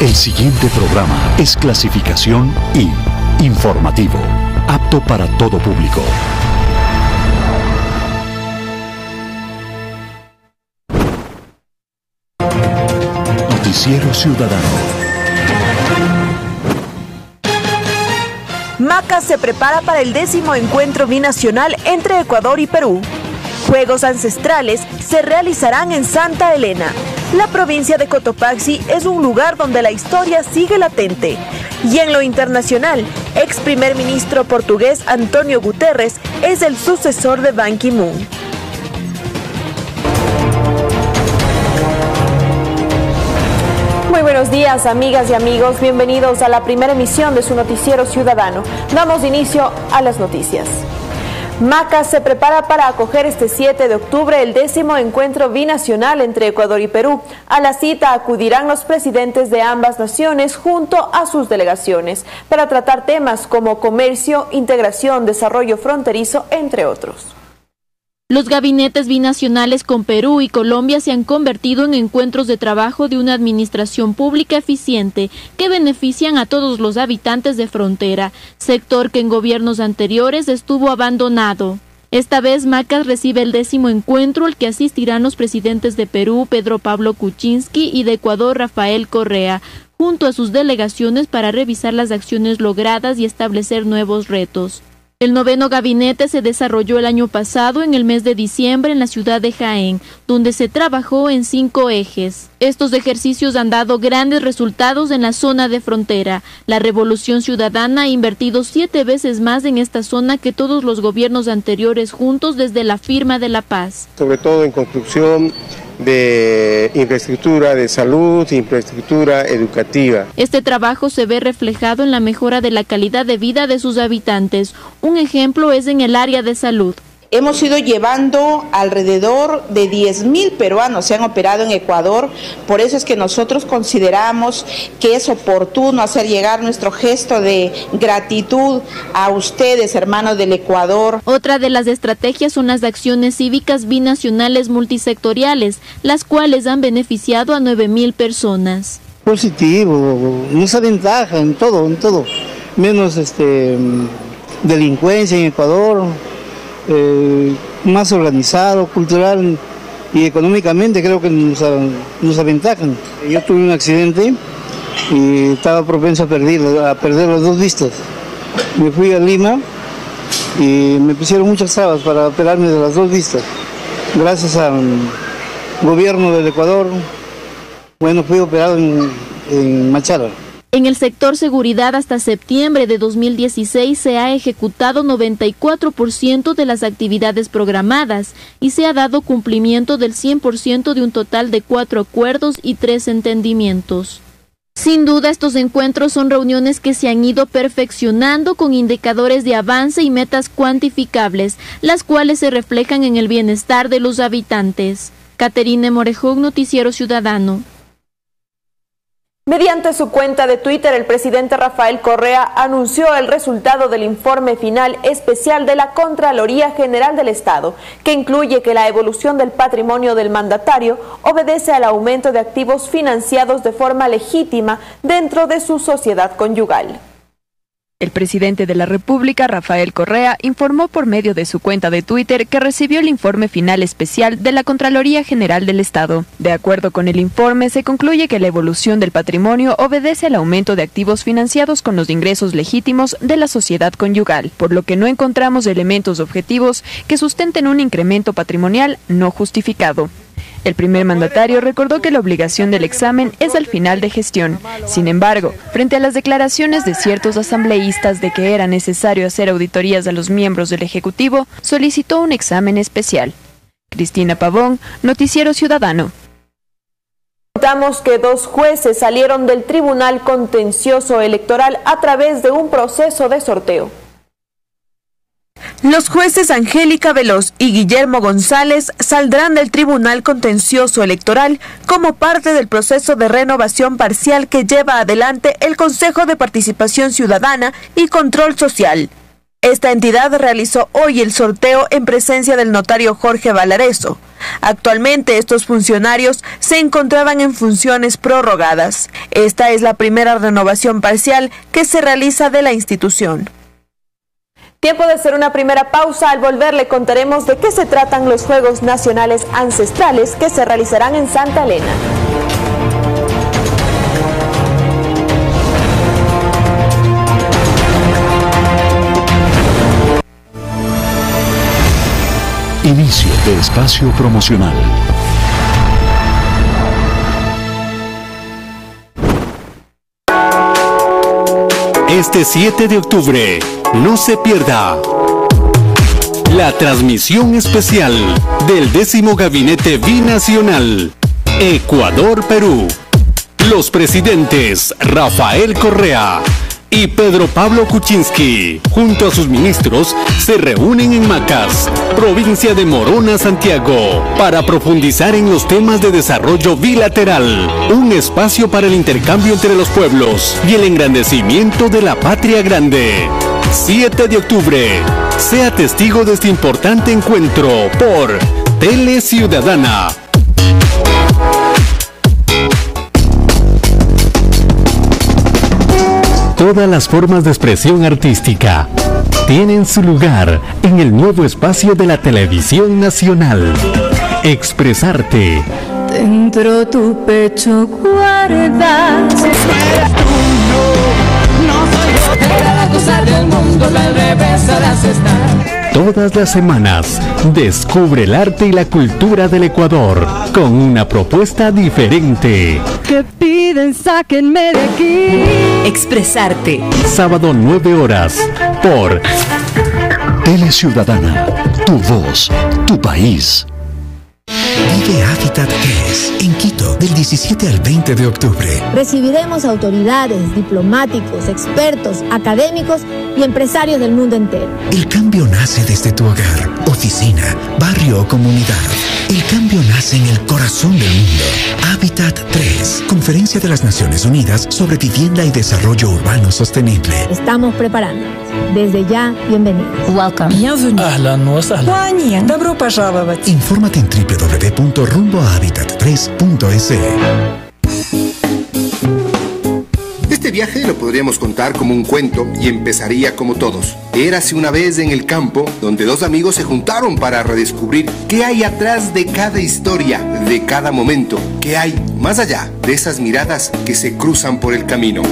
El siguiente programa es clasificación I, informativo, apto para todo público. Noticiero Ciudadano. Maca se prepara para el décimo encuentro binacional entre Ecuador y Perú. Juegos ancestrales se realizarán en Santa Elena. La provincia de Cotopaxi es un lugar donde la historia sigue latente. Y en lo internacional, ex primer ministro portugués Antonio Guterres es el sucesor de Ban Ki-moon. Muy buenos días, amigas y amigos. Bienvenidos a la primera emisión de su noticiero ciudadano. Damos inicio a las noticias. Maca se prepara para acoger este 7 de octubre el décimo encuentro binacional entre Ecuador y Perú. A la cita acudirán los presidentes de ambas naciones junto a sus delegaciones para tratar temas como comercio, integración, desarrollo fronterizo, entre otros. Los gabinetes binacionales con Perú y Colombia se han convertido en encuentros de trabajo de una administración pública eficiente que benefician a todos los habitantes de frontera, sector que en gobiernos anteriores estuvo abandonado. Esta vez Macas recibe el décimo encuentro al que asistirán los presidentes de Perú, Pedro Pablo Kuczynski, y de Ecuador, Rafael Correa, junto a sus delegaciones para revisar las acciones logradas y establecer nuevos retos. El noveno gabinete se desarrolló el año pasado en el mes de diciembre en la ciudad de Jaén, donde se trabajó en cinco ejes. Estos ejercicios han dado grandes resultados en la zona de frontera. La Revolución Ciudadana ha invertido siete veces más en esta zona que todos los gobiernos anteriores juntos desde la firma de la paz. Sobre todo en construcción de infraestructura de salud, infraestructura educativa. Este trabajo se ve reflejado en la mejora de la calidad de vida de sus habitantes. Un ejemplo es en el área de salud. Hemos ido llevando alrededor de 10 mil peruanos, se han operado en Ecuador, por eso es que nosotros consideramos que es oportuno hacer llegar nuestro gesto de gratitud a ustedes, hermanos del Ecuador. Otra de las estrategias son las acciones cívicas binacionales multisectoriales, las cuales han beneficiado a 9 mil personas. Positivo, nos ventaja en todo, en todo, menos este, delincuencia en Ecuador eh, más organizado, cultural y económicamente creo que nos, nos aventajan. Yo tuve un accidente y estaba propenso a perder, a perder las dos vistas. Me fui a Lima y me pusieron muchas trabas para operarme de las dos vistas. Gracias al gobierno del Ecuador, bueno, fui operado en, en Machara. En el sector seguridad hasta septiembre de 2016 se ha ejecutado 94% de las actividades programadas y se ha dado cumplimiento del 100% de un total de cuatro acuerdos y tres entendimientos. Sin duda, estos encuentros son reuniones que se han ido perfeccionando con indicadores de avance y metas cuantificables, las cuales se reflejan en el bienestar de los habitantes. Caterine Morejón, Noticiero Ciudadano. Mediante su cuenta de Twitter, el presidente Rafael Correa anunció el resultado del informe final especial de la Contraloría General del Estado, que incluye que la evolución del patrimonio del mandatario obedece al aumento de activos financiados de forma legítima dentro de su sociedad conyugal. El presidente de la República, Rafael Correa, informó por medio de su cuenta de Twitter que recibió el informe final especial de la Contraloría General del Estado. De acuerdo con el informe, se concluye que la evolución del patrimonio obedece al aumento de activos financiados con los ingresos legítimos de la sociedad conyugal, por lo que no encontramos elementos objetivos que sustenten un incremento patrimonial no justificado. El primer mandatario recordó que la obligación del examen es al final de gestión. Sin embargo, frente a las declaraciones de ciertos asambleístas de que era necesario hacer auditorías a los miembros del Ejecutivo, solicitó un examen especial. Cristina Pavón, Noticiero Ciudadano. Contamos que dos jueces salieron del Tribunal Contencioso Electoral a través de un proceso de sorteo. Los jueces Angélica Veloz y Guillermo González saldrán del Tribunal Contencioso Electoral como parte del proceso de renovación parcial que lleva adelante el Consejo de Participación Ciudadana y Control Social. Esta entidad realizó hoy el sorteo en presencia del notario Jorge Valareso. Actualmente estos funcionarios se encontraban en funciones prorrogadas. Esta es la primera renovación parcial que se realiza de la institución. Tiempo de hacer una primera pausa. Al volver le contaremos de qué se tratan los Juegos Nacionales Ancestrales que se realizarán en Santa Elena. Inicio de espacio promocional. Este 7 de octubre, no se pierda la transmisión especial del décimo gabinete binacional Ecuador-Perú. Los presidentes Rafael Correa y Pedro Pablo Kuczynski, junto a sus ministros, se reúnen en Macas, provincia de Morona, Santiago, para profundizar en los temas de desarrollo bilateral, un espacio para el intercambio entre los pueblos y el engrandecimiento de la patria grande. 7 de octubre. Sea testigo de este importante encuentro por Tele Ciudadana Todas las formas de expresión artística tienen su lugar en el nuevo espacio de la televisión nacional. Expresarte. Dentro tu pecho guardas. Todas las semanas, descubre el arte y la cultura del Ecuador con una propuesta diferente. Que piden, sáquenme de aquí. Expresarte. Sábado 9 horas por Tele Ciudadana, tu voz, tu país. Vive Habitat 3 en Quito del 17 al 20 de octubre. Recibiremos autoridades, diplomáticos, expertos, académicos y empresarios del mundo entero. El cambio nace desde tu hogar, oficina, barrio o comunidad. El cambio nace en el corazón del mundo. Habitat 3, Conferencia de las Naciones Unidas sobre Vivienda y Desarrollo Urbano Sostenible. Estamos preparando. Desde ya, bienvenidos. Welcome. Bienvenue. Ahlan wa sahlan. Добро пожаловать. Infórmate en www.rumbohabitat3.es. Este viaje lo podríamos contar como un cuento y empezaría como todos. Érase una vez en el campo donde dos amigos se juntaron para redescubrir qué hay atrás de cada historia, de cada momento, qué hay más allá de esas miradas que se cruzan por el camino.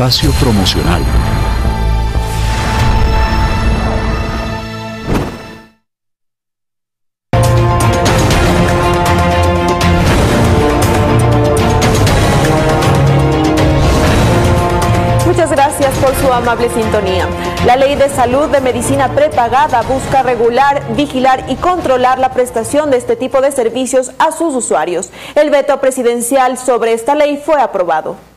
Espacio promocional. Muchas gracias por su amable sintonía. La Ley de Salud de Medicina Prepagada busca regular, vigilar y controlar la prestación de este tipo de servicios a sus usuarios. El veto presidencial sobre esta ley fue aprobado.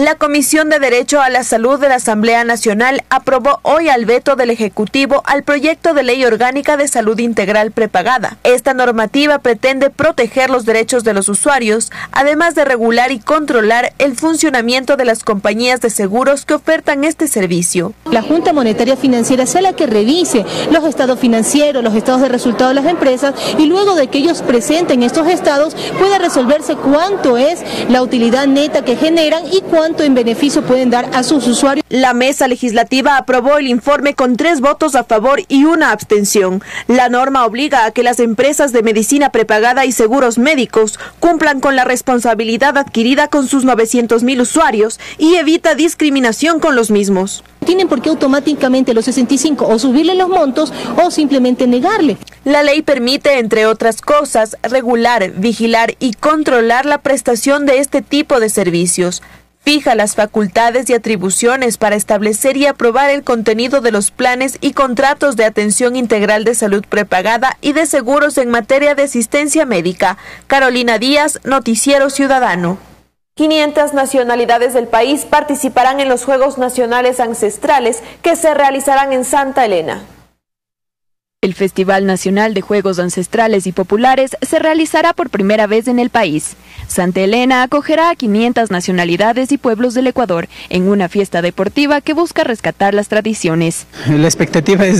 La Comisión de Derecho a la Salud de la Asamblea Nacional aprobó hoy al veto del Ejecutivo al proyecto de ley orgánica de salud integral prepagada. Esta normativa pretende proteger los derechos de los usuarios, además de regular y controlar el funcionamiento de las compañías de seguros que ofertan este servicio. La Junta Monetaria Financiera sea la que revise los estados financieros, los estados de resultados de las empresas y luego de que ellos presenten estos estados pueda resolverse cuánto es la utilidad neta que generan y cuánto en beneficio pueden dar a sus usuarios. La mesa legislativa aprobó el informe con tres votos a favor y una abstención. La norma obliga a que las empresas de medicina prepagada y seguros médicos cumplan con la responsabilidad adquirida con sus 900 mil usuarios y evita discriminación con los mismos. Tienen por qué automáticamente los 65 o subirle los montos o simplemente negarle. La ley permite, entre otras cosas, regular, vigilar y controlar la prestación de este tipo de servicios. Fija las facultades y atribuciones para establecer y aprobar el contenido de los planes y contratos de atención integral de salud prepagada y de seguros en materia de asistencia médica. Carolina Díaz, Noticiero Ciudadano. 500 nacionalidades del país participarán en los Juegos Nacionales Ancestrales que se realizarán en Santa Elena. El Festival Nacional de Juegos Ancestrales y Populares se realizará por primera vez en el país. Santa Elena acogerá a 500 nacionalidades y pueblos del Ecuador en una fiesta deportiva que busca rescatar las tradiciones. La expectativa es,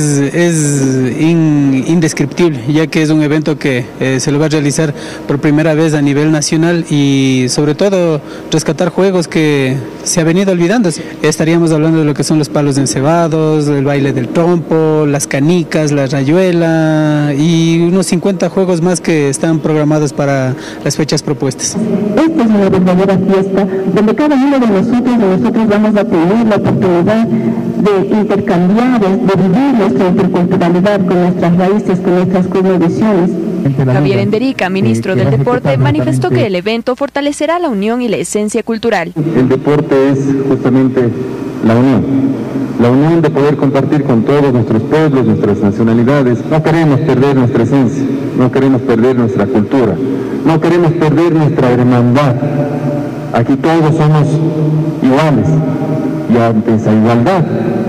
indescriptible, ya que es un evento que eh, se lo va a realizar por primera vez a nivel nacional y sobre todo rescatar juegos que se ha venido olvidando. Estaríamos hablando de lo que son los palos encebados, el baile del trompo, las canicas, la rayuela y unos 50 juegos más que están programados para las fechas propuestas. Esta es una verdadera fiesta donde cada uno de nosotros y nosotros vamos a tener la oportunidad de intercambiar, de vivir nuestra interculturalidad con nuestras raíces, con nuestras cosmovisiones. Javier Enderica, ministro del Deporte, manifestó que el evento fortalecerá la unión y la esencia cultural. El deporte es justamente la unión, la unión de poder compartir con todos nuestros pueblos, nuestras nacionalidades. No queremos perder nuestra esencia, no queremos perder nuestra cultura, no queremos perder nuestra hermandad. Aquí todos somos iguales y ante esa igualdad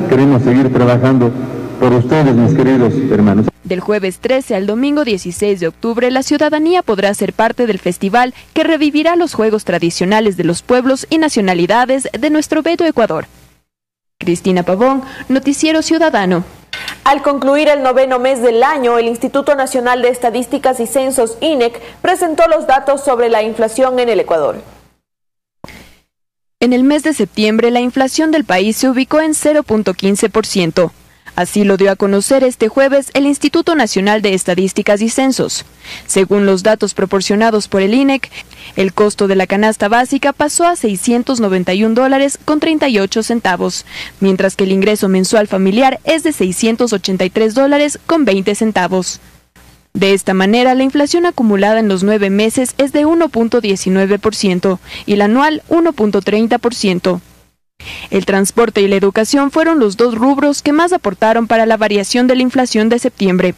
queremos seguir trabajando por ustedes, mis queridos hermanos. Del jueves 13 al domingo 16 de octubre, la ciudadanía podrá ser parte del festival que revivirá los juegos tradicionales de los pueblos y nacionalidades de nuestro bello Ecuador. Cristina Pavón, Noticiero Ciudadano. Al concluir el noveno mes del año, el Instituto Nacional de Estadísticas y Censos, INEC, presentó los datos sobre la inflación en el Ecuador. En el mes de septiembre, la inflación del país se ubicó en 0.15%. Así lo dio a conocer este jueves el Instituto Nacional de Estadísticas y Censos. Según los datos proporcionados por el INEC, el costo de la canasta básica pasó a 691 dólares con 38 centavos, mientras que el ingreso mensual familiar es de 683 dólares con 20 centavos. De esta manera, la inflación acumulada en los nueve meses es de 1.19% y la anual 1.30%. El transporte y la educación fueron los dos rubros que más aportaron para la variación de la inflación de septiembre.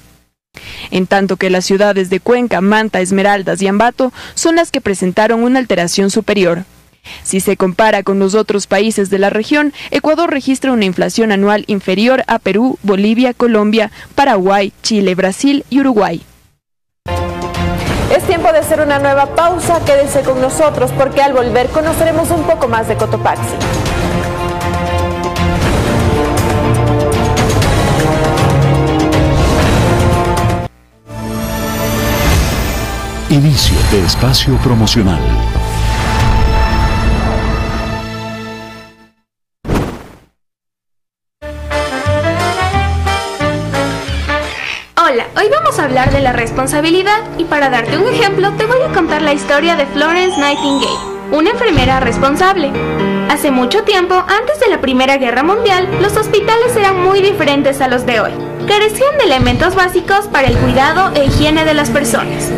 En tanto que las ciudades de Cuenca, Manta, Esmeraldas y Ambato son las que presentaron una alteración superior. Si se compara con los otros países de la región, Ecuador registra una inflación anual inferior a Perú, Bolivia, Colombia, Paraguay, Chile, Brasil y Uruguay. Es tiempo de hacer una nueva pausa, quédese con nosotros porque al volver conoceremos un poco más de Cotopaxi. Inicio de espacio promocional. Hola, hoy vamos a hablar de la responsabilidad y para darte un ejemplo te voy a contar la historia de Florence Nightingale, una enfermera responsable. Hace mucho tiempo, antes de la Primera Guerra Mundial, los hospitales eran muy diferentes a los de hoy. Carecían de elementos básicos para el cuidado e higiene de las personas.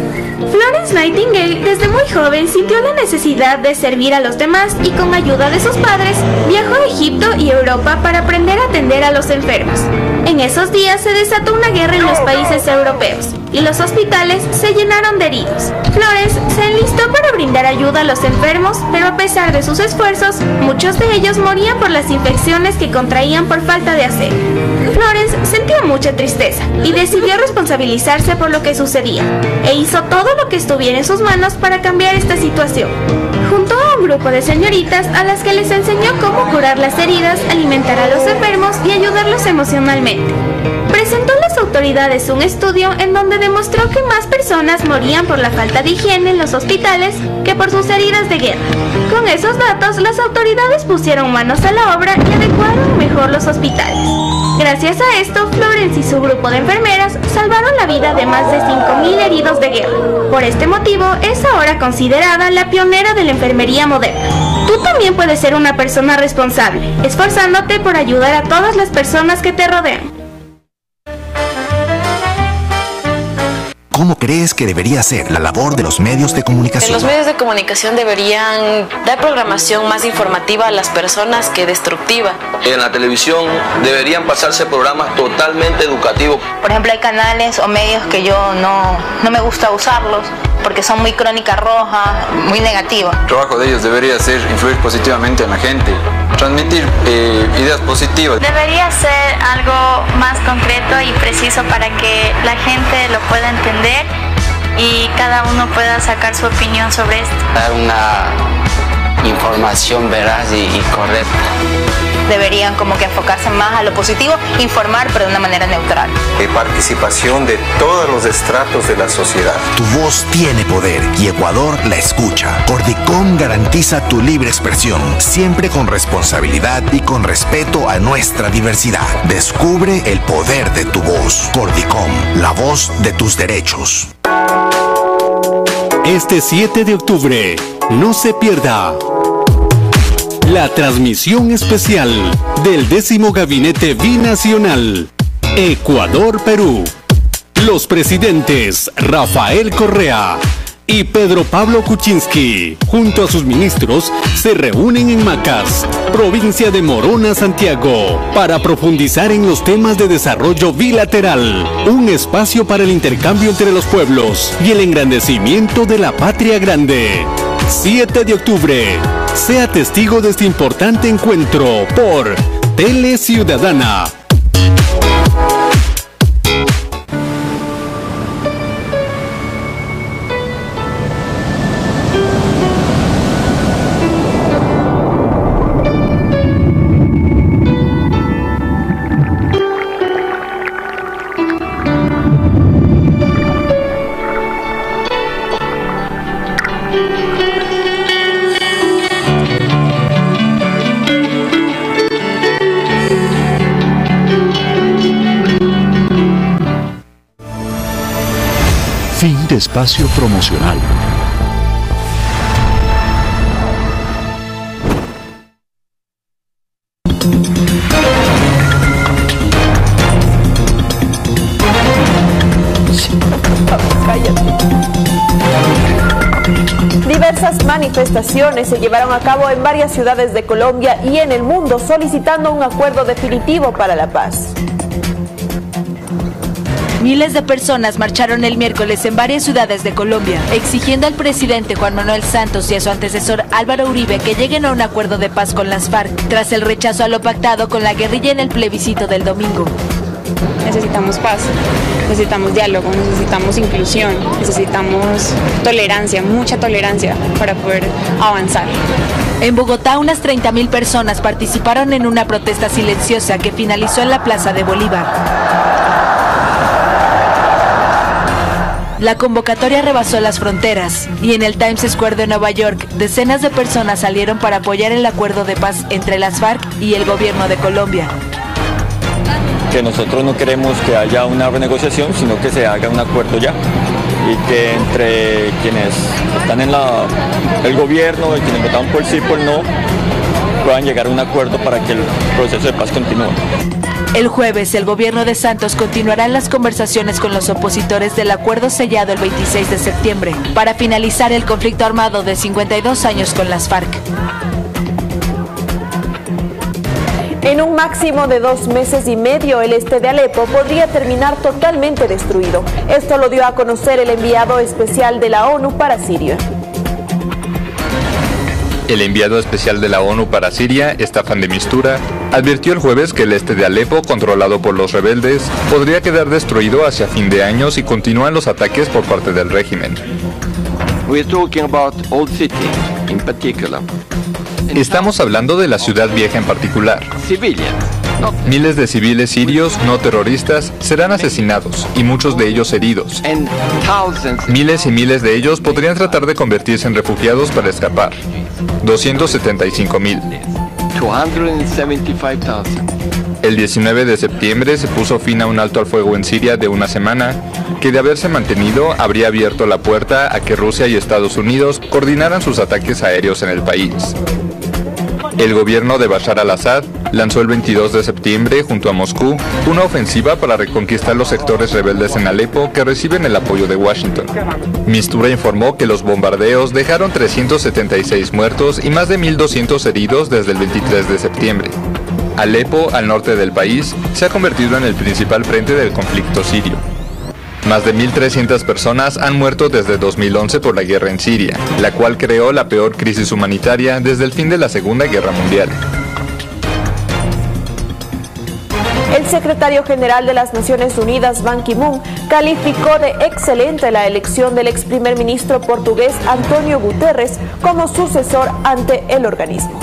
Nightingale desde muy joven sintió la necesidad de servir a los demás y con ayuda de sus padres viajó a Egipto y Europa para aprender a atender a los enfermos. En esos días se desató una guerra en los países europeos y los hospitales se llenaron de heridos. Florence se enlistó para brindar ayuda a los enfermos, pero a pesar de sus esfuerzos, muchos de ellos morían por las infecciones que contraían por falta de acero. Florence sentía mucha tristeza y decidió responsabilizarse por lo que sucedía e hizo todo lo que estuviera en sus manos para cambiar esta situación. Juntó a un grupo de señoritas a las que les enseñó cómo curar las heridas, alimentar a los enfermos y ayudarlos emocionalmente. Presentó autoridades un estudio en donde demostró que más personas morían por la falta de higiene en los hospitales que por sus heridas de guerra. Con esos datos, las autoridades pusieron manos a la obra y adecuaron mejor los hospitales. Gracias a esto, Florence y su grupo de enfermeras salvaron la vida de más de 5.000 heridos de guerra. Por este motivo, es ahora considerada la pionera de la enfermería moderna. Tú también puedes ser una persona responsable, esforzándote por ayudar a todas las personas que te rodean. Cómo crees que debería ser la labor de los medios de comunicación. Los medios de comunicación deberían dar programación más informativa a las personas que destructiva. En la televisión deberían pasarse programas totalmente educativos. Por ejemplo, hay canales o medios que yo no, no me gusta usarlos porque son muy crónica roja, muy negativa. El trabajo de ellos debería ser influir positivamente en la gente, transmitir eh, ideas positivas. Debería ser algo más concreto y preciso para que la gente lo pueda entender y cada uno pueda sacar su opinión sobre esto. Dar una información veraz y, y correcta deberían como que enfocarse más a lo positivo, informar pero de una manera neutral. Y participación de todos los estratos de la sociedad. Tu voz tiene poder y Ecuador la escucha. Cordicom garantiza tu libre expresión, siempre con responsabilidad y con respeto a nuestra diversidad. Descubre el poder de tu voz. Cordicom, la voz de tus derechos. Este 7 de octubre, no se pierda la transmisión especial del décimo gabinete binacional Ecuador-Perú. Los presidentes Rafael Correa y Pedro Pablo Kuczynski, junto a sus ministros, se reúnen en Macas, provincia de Morona, Santiago, para profundizar en los temas de desarrollo bilateral, un espacio para el intercambio entre los pueblos y el engrandecimiento de la patria grande. 7 de octubre. Sea testigo de este importante encuentro por Tele Ciudadana espacio promocional. Diversas manifestaciones se llevaron a cabo en varias ciudades de Colombia y en el mundo solicitando un acuerdo definitivo para la paz. Miles de personas marcharon el miércoles en varias ciudades de Colombia, exigiendo al presidente Juan Manuel Santos y a su antecesor Álvaro Uribe que lleguen a un acuerdo de paz con las FARC, tras el rechazo a lo pactado con la guerrilla en el plebiscito del domingo. Necesitamos paz, necesitamos diálogo, necesitamos inclusión, necesitamos tolerancia, mucha tolerancia para poder avanzar. En Bogotá, unas 30.000 personas participaron en una protesta silenciosa que finalizó en la Plaza de Bolívar. La convocatoria rebasó las fronteras y en el Times Square de Nueva York decenas de personas salieron para apoyar el acuerdo de paz entre las FARC y el gobierno de Colombia. Que nosotros no queremos que haya una renegociación, sino que se haga un acuerdo ya y que entre quienes están en la, el gobierno y quienes votaron por sí por no puedan llegar a un acuerdo para que el proceso de paz continúe. El jueves, el gobierno de Santos continuará las conversaciones con los opositores del acuerdo sellado el 26 de septiembre para finalizar el conflicto armado de 52 años con las FARC. En un máximo de dos meses y medio, el este de Alepo podría terminar totalmente destruido. Esto lo dio a conocer el enviado especial de la ONU para Siria. El enviado especial de la ONU para Siria, Staffan de Mistura, advirtió el jueves que el este de Alepo, controlado por los rebeldes, podría quedar destruido hacia fin de año si continúan los ataques por parte del régimen. Estamos hablando de la ciudad vieja en particular. Miles de civiles sirios no terroristas serán asesinados y muchos de ellos heridos. Miles y miles de ellos podrían tratar de convertirse en refugiados para escapar. 275 mil. El 19 de septiembre se puso fin a un alto al fuego en Siria de una semana, que de haberse mantenido habría abierto la puerta a que Rusia y Estados Unidos coordinaran sus ataques aéreos en el país. El gobierno de Bashar al-Assad lanzó el 22 de septiembre, junto a Moscú, una ofensiva para reconquistar los sectores rebeldes en Alepo que reciben el apoyo de Washington. Mistura informó que los bombardeos dejaron 376 muertos y más de 1.200 heridos desde el 23 de septiembre. Alepo, al norte del país, se ha convertido en el principal frente del conflicto sirio. Más de 1.300 personas han muerto desde 2011 por la guerra en Siria, la cual creó la peor crisis humanitaria desde el fin de la Segunda Guerra Mundial. El secretario general de las Naciones Unidas, Ban Ki-moon, calificó de excelente la elección del ex primer ministro portugués Antonio Guterres como sucesor ante el organismo.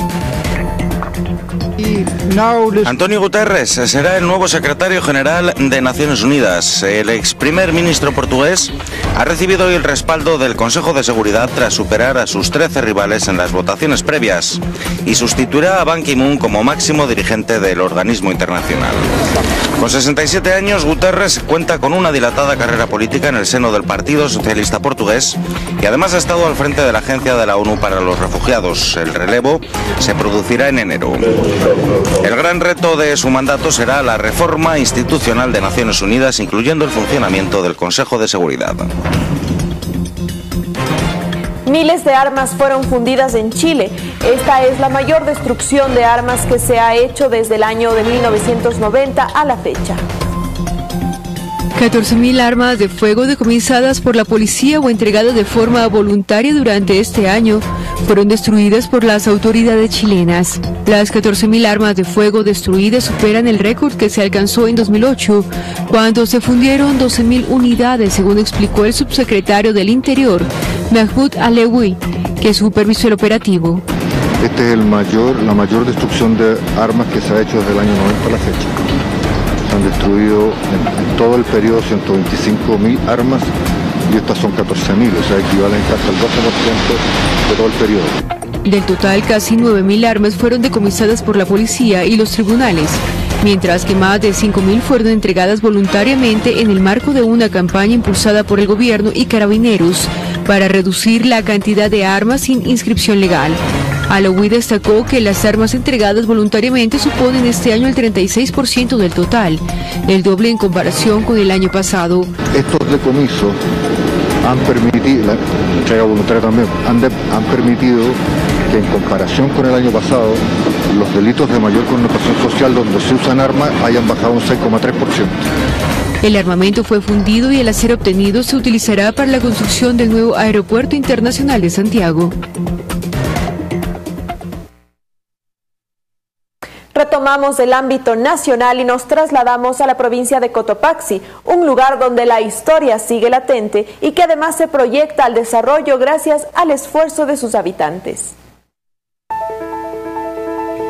Antonio Guterres será el nuevo secretario general de Naciones Unidas. El ex primer ministro portugués ha recibido hoy el respaldo del Consejo de Seguridad tras superar a sus 13 rivales en las votaciones previas y sustituirá a Ban Ki-moon como máximo dirigente del organismo internacional. Con 67 años, Guterres cuenta con una dilatada carrera política en el seno del Partido Socialista Portugués y además ha estado al frente de la Agencia de la ONU para los Refugiados. El relevo se producirá en enero. El gran reto de su mandato será la reforma institucional de Naciones Unidas, incluyendo el funcionamiento del Consejo de Seguridad. Miles de armas fueron fundidas en Chile. Esta es la mayor destrucción de armas que se ha hecho desde el año de 1990 a la fecha. 14.000 armas de fuego decomisadas por la policía o entregadas de forma voluntaria durante este año fueron destruidas por las autoridades chilenas. Las 14.000 armas de fuego destruidas superan el récord que se alcanzó en 2008, cuando se fundieron 12.000 unidades, según explicó el subsecretario del Interior, Mahmoud Alewi, que supervisó el operativo. Esta es el mayor, la mayor destrucción de armas que se ha hecho desde el año 90 a la fecha. Han destruido en, en todo el periodo 125.000 armas y estas son 14.000, o sea, equivalen casi al 12% de todo el periodo. Del total, casi 9.000 armas fueron decomisadas por la policía y los tribunales, mientras que más de 5.000 fueron entregadas voluntariamente en el marco de una campaña impulsada por el gobierno y carabineros para reducir la cantidad de armas sin inscripción legal. Alawi destacó que las armas entregadas voluntariamente suponen este año el 36% del total, el doble en comparación con el año pasado. Estos decomisos han permitido, la entrega voluntaria también, han, de, han permitido que en comparación con el año pasado, los delitos de mayor connotación social donde se usan armas hayan bajado un 6,3%. El armamento fue fundido y el acero obtenido se utilizará para la construcción del nuevo Aeropuerto Internacional de Santiago. Retomamos el ámbito nacional y nos trasladamos a la provincia de Cotopaxi, un lugar donde la historia sigue latente y que además se proyecta al desarrollo gracias al esfuerzo de sus habitantes.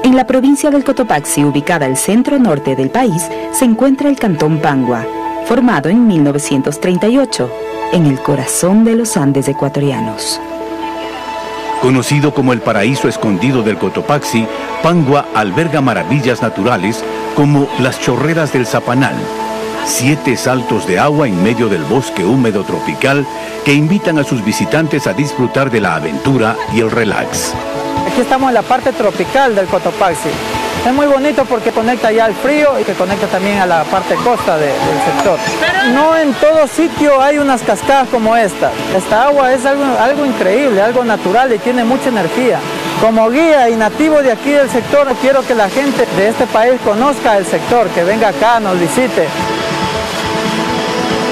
En la provincia del Cotopaxi, ubicada al centro norte del país, se encuentra el Cantón Pangua, formado en 1938, en el corazón de los Andes ecuatorianos. Conocido como el paraíso escondido del Cotopaxi, Pangua alberga maravillas naturales como las chorreras del Zapanal, siete saltos de agua en medio del bosque húmedo tropical que invitan a sus visitantes a disfrutar de la aventura y el relax. Aquí estamos en la parte tropical del Cotopaxi. Es muy bonito porque conecta ya al frío y que conecta también a la parte costa de, del sector. No en todo sitio hay unas cascadas como esta. Esta agua es algo, algo increíble, algo natural y tiene mucha energía. Como guía y nativo de aquí del sector, quiero que la gente de este país conozca el sector, que venga acá, nos visite.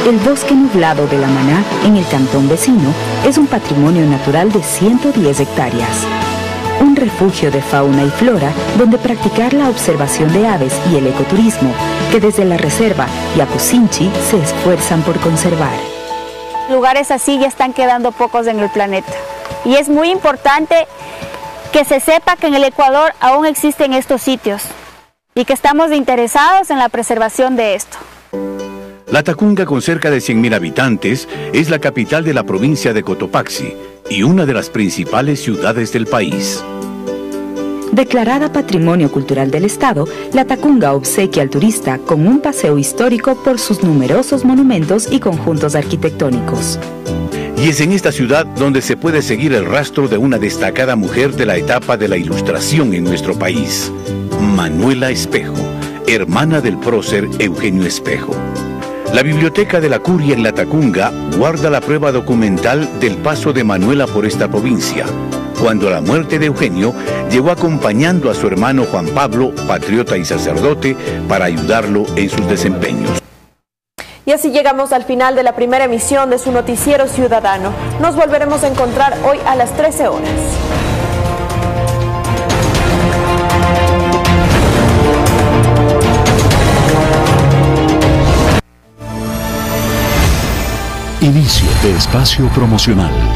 El bosque nublado de la Maná, en el cantón vecino, es un patrimonio natural de 110 hectáreas un refugio de fauna y flora donde practicar la observación de aves y el ecoturismo que desde la reserva y Acusinchi se esfuerzan por conservar. Lugares así ya están quedando pocos en el planeta y es muy importante que se sepa que en el Ecuador aún existen estos sitios y que estamos interesados en la preservación de esto. La Tacunga, con cerca de 100.000 habitantes, es la capital de la provincia de Cotopaxi y una de las principales ciudades del país. Declarada Patrimonio Cultural del Estado, la Tacunga obsequia al turista con un paseo histórico por sus numerosos monumentos y conjuntos arquitectónicos. Y es en esta ciudad donde se puede seguir el rastro de una destacada mujer de la etapa de la ilustración en nuestro país, Manuela Espejo, hermana del prócer Eugenio Espejo. La biblioteca de la Curia en La Tacunga guarda la prueba documental del paso de Manuela por esta provincia, cuando la muerte de Eugenio llegó acompañando a su hermano Juan Pablo, patriota y sacerdote, para ayudarlo en sus desempeños. Y así llegamos al final de la primera emisión de su noticiero ciudadano. Nos volveremos a encontrar hoy a las 13 horas. Inicio de espacio promocional.